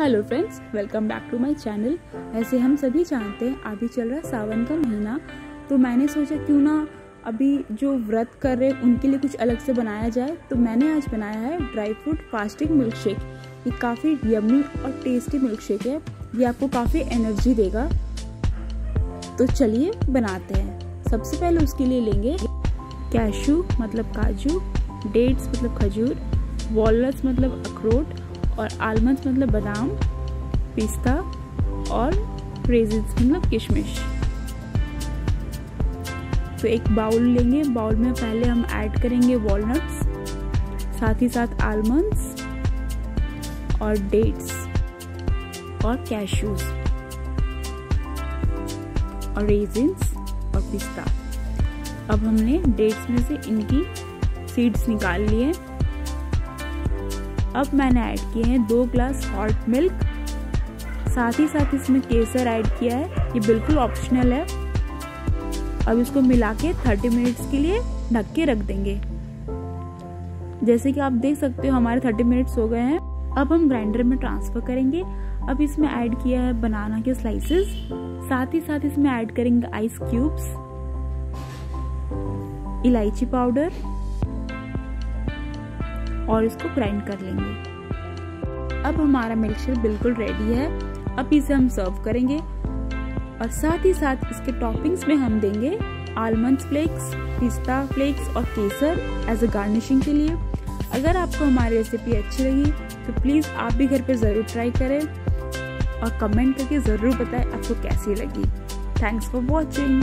Hello friends welcome back to my channel ऐसे हम सभी जानते हैं अभी चल रहा है सावन का महीना। तो मैंने सोचा क्यों ना अभी जो व्रत कर रहे उनके लिए कुछ अलग से बनाया जाए। तो मैंने आज बनाया है dry fruit fasting milk shake ये काफ़ी यम्मी और टेस्टी मिल्क शेक है। ये आपको काफ़ी एनर्जी देगा। तो चलिए बनाते हैं। सबसे पहले उसके लिए लेंगे कैशू मतलब काजू, डेट्स मतलब खजूर वॉलट्स मतलब अखरोट और आलमंड मतलब बादाम, पिस्ता और रेजिन्स मतलब किशमिश। तो एक बाउल लेंगे। बाउल में पहले हम ऐड करेंगे वॉलनट्स साथ ही साथ आलमंड्स और डेट्स और कैशूज और रेजिन्स और पिस्ता। अब हमने डेट्स में से इनकी सीड्स निकाल लिए। अब मैंने ऐड किए हैं दो ग्लास हॉट मिल्क। साथ ही साथ इसमें केसर ऐड किया है, ये बिल्कुल ऑप्शनल है। अब इसको मिला के थर्टी मिनट्स के लिए ढक के रख देंगे। जैसे कि आप देख सकते हो, हमारे थर्टी मिनट्स हो गए हैं। अब हम ग्राइंडर में ट्रांसफ़र करेंगे। अब इसमें ऐड किया है बनाना के स्लाइसेस साथ ही साथ इसमें ऐड करेंगे आइस क्यूब्स इलायची पाउडर। और इसको ग्राइंड कर लेंगे। अब हमारा मिल्क बिल्कुल रेडी है। अब इसे हम सर्व करेंगे। और साथ ही साथ इसके टॉपिंग्स में हम देंगे आलमंड फ्लेक्स पिस्ता फ्लेक्स और केसर एज अ गार्निशिंग के लिए। अगर आपको हमारी रेसिपी अच्छी लगी तो प्लीज़ आप भी घर पे ज़रूर ट्राई करें और कमेंट करके ज़रूर बताएँ आपको कैसी लगी। Thanks for watching